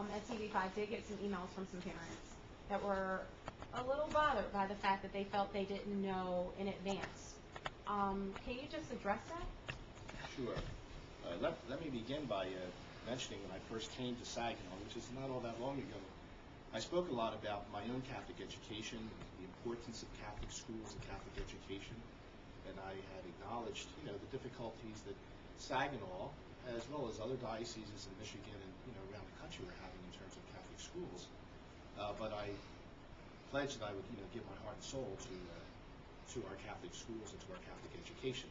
um, at TV5 did get some emails from some parents that were a little bothered by the fact that they felt they didn't know in advance. Um, can you just address that? Sure. Uh, Let let me begin by uh, mentioning when I first came to Saginaw, which is not all that long ago, I spoke a lot about my own Catholic education, the importance of Catholic schools and Catholic education, and I had acknowledged, you know, the difficulties that Saginaw, as well as other dioceses in Michigan and, you know, around the country were having in terms of Catholic schools. Uh, But I pledged that I would, you know, give my heart and soul to, uh, to our Catholic schools and to our Catholic education.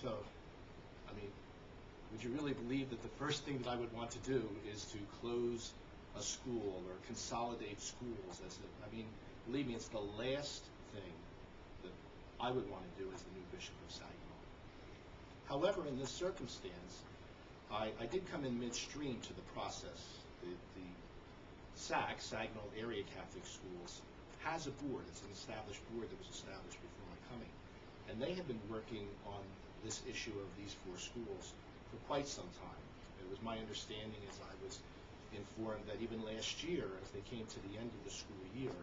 So, I mean, would you really believe that the first thing that I would want to do is to close a school or consolidate schools? I mean, believe me, it's the last thing that I would want to do as the new bishop of Saginaw. However, in this circumstance, I, I did come in midstream to the process. The, the SAC, Saginaw Area Catholic Schools, has a board. It's an established board that was established before my coming. And they have been working on this issue of these four schools for quite some time. It was my understanding as I was informed that even last year, as they came to the end of the school year,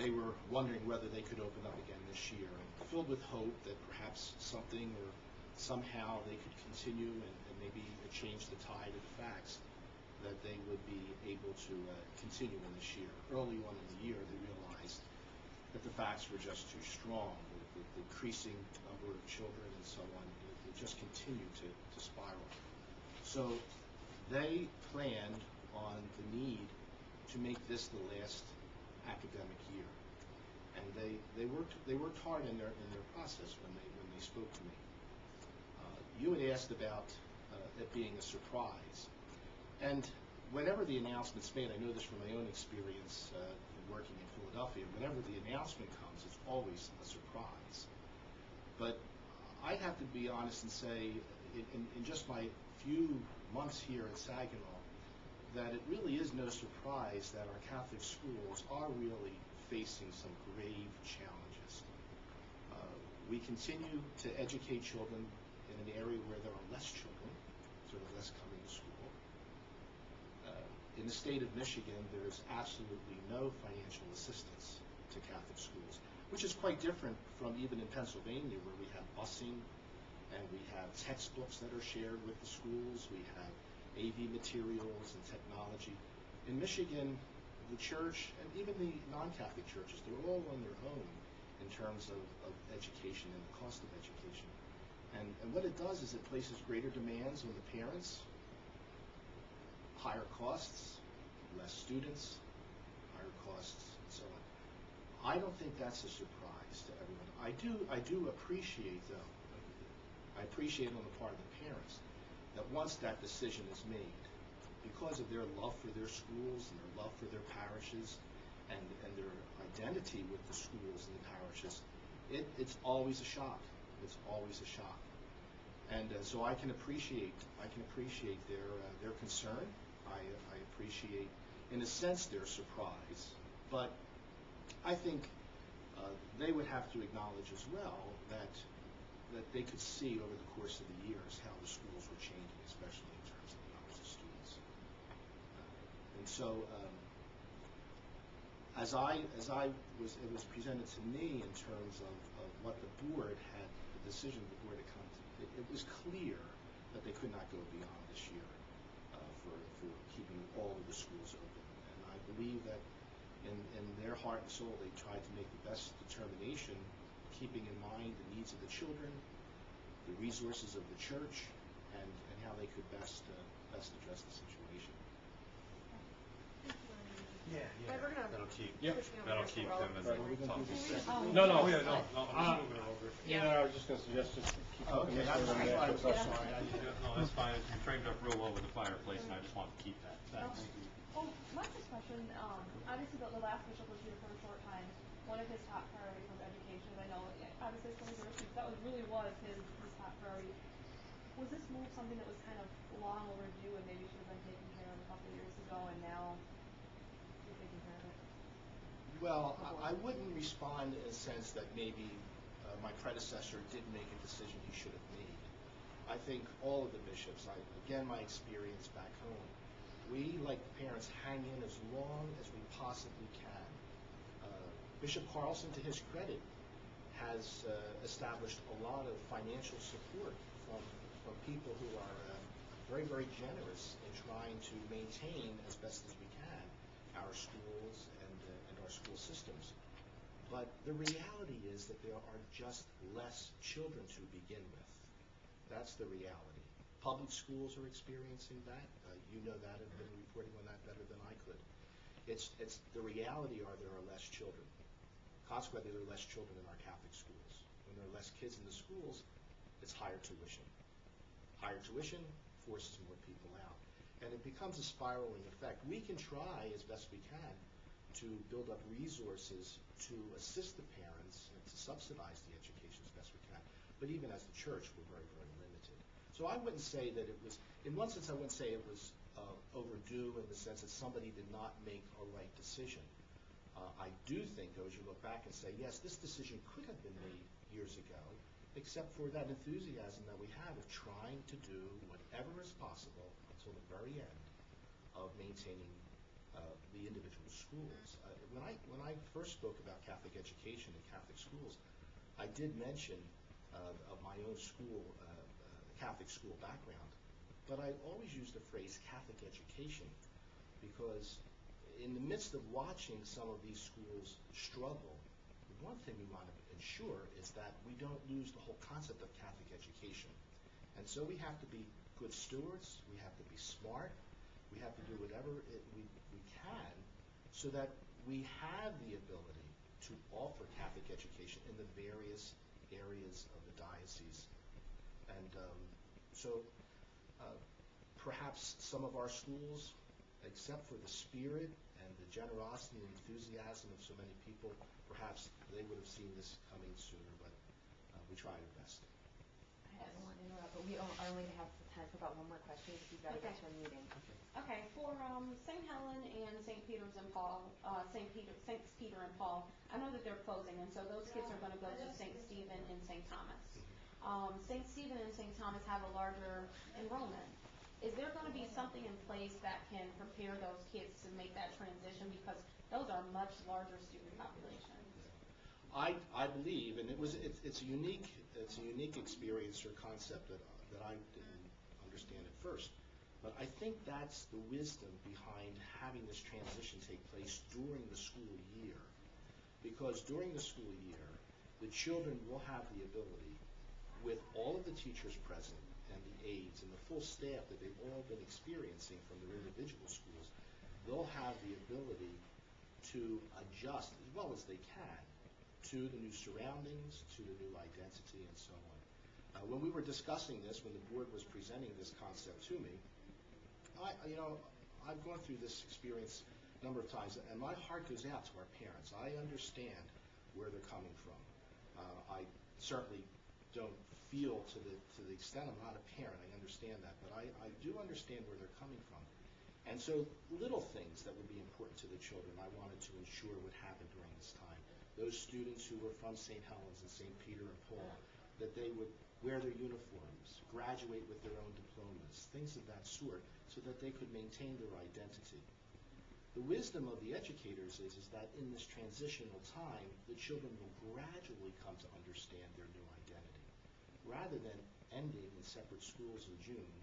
they were wondering whether they could open up again this year, and filled with hope that perhaps something or somehow they could continue and, and maybe change the tide of the facts that they would be able to uh, continue in this year. Early on in the year, they realized that the facts were just too strong, the, the, the increasing number of children and so on, it, it just continued to, to spiral. So they planned on the need to make this the last academic year. And they, they worked they worked hard in their in their process when they when they spoke to me. You had asked about uh, it being a surprise, and whenever the announcement's made, I know this from my own experience uh, in working in Philadelphia. Whenever the announcement comes, it's always a surprise. But I'd have to be honest and say, in, in, in just my few months here at Saginaw, that it really is no surprise that our Catholic schools are really facing some grave challenges. Uh, we continue to educate children in an area where there are less children, sort of less coming to school. Uh, in the state of Michigan, there's absolutely no financial assistance to Catholic schools, which is quite different from even in Pennsylvania, where we have busing and we have textbooks that are shared with the schools. We have AV materials and technology. In Michigan, the church and even the non-Catholic churches, they're all on their own in terms of, of education and the cost of education. And, and what it does is it places greater demands on the parents, higher costs, less students, higher costs, and so on. I don't think that's a surprise to everyone. I do, I do appreciate, though, I appreciate on the part of the parents that once that decision is made, because of their love for their schools and their love for their parishes and, and their identity with the schools and the parishes, it, it's always a shock. It's always a shock. And uh, so I can appreciate, I can appreciate their, uh, their concern. I, I appreciate, in a sense, their surprise. But I think uh, they would have to acknowledge as well that that they could see over the course of the years how the schools were changing, especially in terms of the numbers of students. Uh, and so, um, as I as I was it was presented to me in terms of, of what the board had decision the board come to, it, it was clear that they could not go beyond this year uh, for for keeping all of the schools open. And I believe that in in their heart and soul they tried to make the best determination keeping in mind the needs of the children, the resources of the church, and, and how they could best uh, best address the situation. Yeah, Right, we're gonna That'll keep, Yep. switch me over that'll keep them as Right, we're gonna a do this topic. Oh. No, no. Oh, yeah, no, no, I'm Uh, just moving it over. Yeah, I was just gonna suggest just keep Oh, talking okay, this I'm over I'm- I'm Yeah. sorry. I- Yeah, No, that's fine, you framed up real well with the fireplace, and I just wanted to keep that. Thanks. Well, my first question, um, obviously the, the last bishop was here for a short time. One of his top priorities was education. I know, yeah, obviously, it's twenty zero that was really was his, his top priority. Was this move something that was kind of long overdue and maybe should have been taken care of a couple of years ago and now you're taking care of it? Well, I, wouldn't respond in a sense that maybe uh, my predecessor did make a decision he should have made. I think all of the bishops, I, again, my experience back home, we, like the parents, hang in as long as we possibly can. Uh, Bishop Carlson, to his credit, has uh, established a lot of financial support from, from people who are uh, very, very generous in trying to maintain as best as we can our schools and, uh, and our school systems. But the reality is that there are just less children to begin with. That's the reality. Public schools are experiencing that. Uh, you know that and been reporting on that better than I could. It's, it's, the reality are there are less children. Consequently, there are less children in our Catholic schools. When there are less kids in the schools, it's higher tuition. Higher tuition forces more people out. And it becomes a spiraling effect. We can try as best we can to build up resources to assist the parents and to subsidize the education as best we can. But even as the church, we're very, very limited. So I wouldn't say that it was, in one sense, I wouldn't say it was uh, overdue in the sense that somebody did not make a right decision. Uh, I do think, though, as you look back and say, yes, this decision could have been made years ago, except for that enthusiasm that we have of trying to do whatever is possible until the very end of maintaining the individual schools. Uh, when I when I first spoke about Catholic education and Catholic schools, I did mention uh, of my own school, uh, uh, Catholic school background, but I always used the phrase Catholic education because in the midst of watching some of these schools struggle, the one thing we want to ensure is that we don't lose the whole concept of Catholic education. And so we have to be good stewards, we have to be smart, we have to do whatever we can so that we have the ability to offer Catholic education in the various areas of the diocese. And um, so uh, perhaps some of our schools, except for the spirit and the generosity and enthusiasm of so many people, perhaps they would have seen this coming sooner, but uh, we try our best. I don't want to interrupt, but we o- only have time for about one more question because we've got to get to Okay. a meeting. Okay, for um, St. Helen and St. Peter's and Paul, uh, St. Peter, St. Peter and Paul, I know that they're closing, and so those kids are going to go to St. Stephen and St. Thomas. Um, St. Stephen and St. Thomas have a larger enrollment. Is there going to be something in place that can prepare those kids to make that transition because those are much larger student populations? I, I believe, and it was, it's, it's a unique, it's a unique experience or concept that, that I didn't understand at first. But I think that's the wisdom behind having this transition take place during the school year. Because during the school year, the children will have the ability, with all of the teachers present and the aides and the full staff that they've all been experiencing from their individual schools, they'll have the ability to adjust as well as they can to the new surroundings, to the new identity, and so on. Uh, when we were discussing this, when the board was presenting this concept to me, I, you know, I've gone through this experience a number of times, and my heart goes out to our parents. I understand where they're coming from. Uh, I certainly don't feel to the to the extent I'm not a parent. I understand that, but I, I do understand where they're coming from. And so little things that would be important to the children, I wanted to ensure would happen during this time. Those students who were from St. Helens and St. Peter and Paul, that they would wear their uniforms, graduate with their own diplomas, things of that sort, so that they could maintain their identity. The wisdom of the educators is, is that in this transitional time, the children will gradually come to understand their new identity. Rather than ending in separate schools in June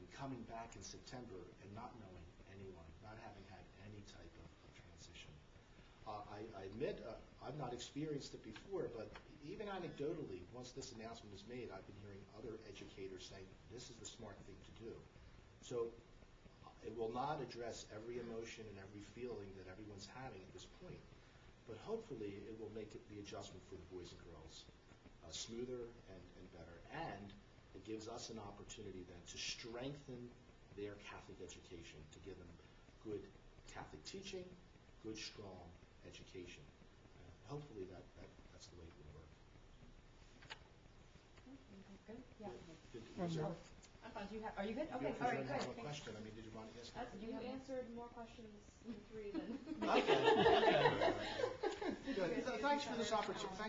and coming back in September and not knowing anyone, not having had any type of, I, admit uh, I've not experienced it before, but even anecdotally, once this announcement was made, I've been hearing other educators saying this is the smart thing to do. So uh, it will not address every emotion and every feeling that everyone's having at this point, but hopefully it will make the adjustment for the boys and girls uh, smoother and, and better. And it gives us an opportunity then to strengthen their Catholic education, to give them good Catholic teaching, good, strong education. Uh, hopefully that, that, that's the way it will work. Good? Yeah. Did, was there, I thought you have, are you good? you Okay, was all there right, have good. a Thank- question? I mean, did you want to ask? That's- You you have more? answered more questions in three than. Okay. okay. Good. Thanks for this opportunity.